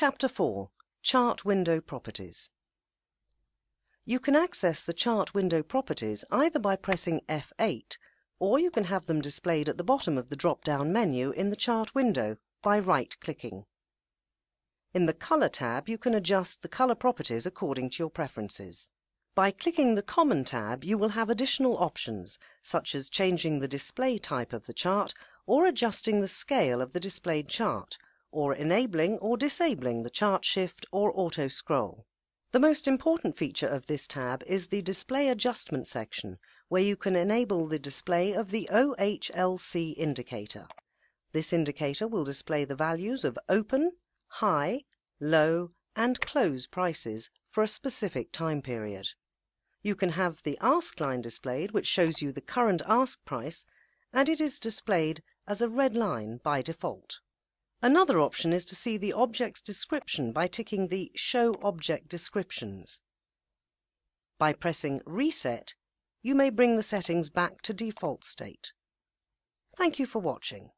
Chapter 4 Chart Window Properties You can access the chart window properties either by pressing F8 or you can have them displayed at the bottom of the drop-down menu in the chart window by right-clicking. In the Colour tab you can adjust the colour properties according to your preferences. By clicking the Common tab you will have additional options such as changing the display type of the chart or adjusting the scale of the displayed chart or enabling or disabling the chart shift or auto scroll. The most important feature of this tab is the display adjustment section where you can enable the display of the OHLC indicator. This indicator will display the values of open, high, low and close prices for a specific time period. You can have the ask line displayed which shows you the current ask price and it is displayed as a red line by default. Another option is to see the object's description by ticking the Show Object Descriptions. By pressing Reset, you may bring the settings back to default state. Thank you for watching.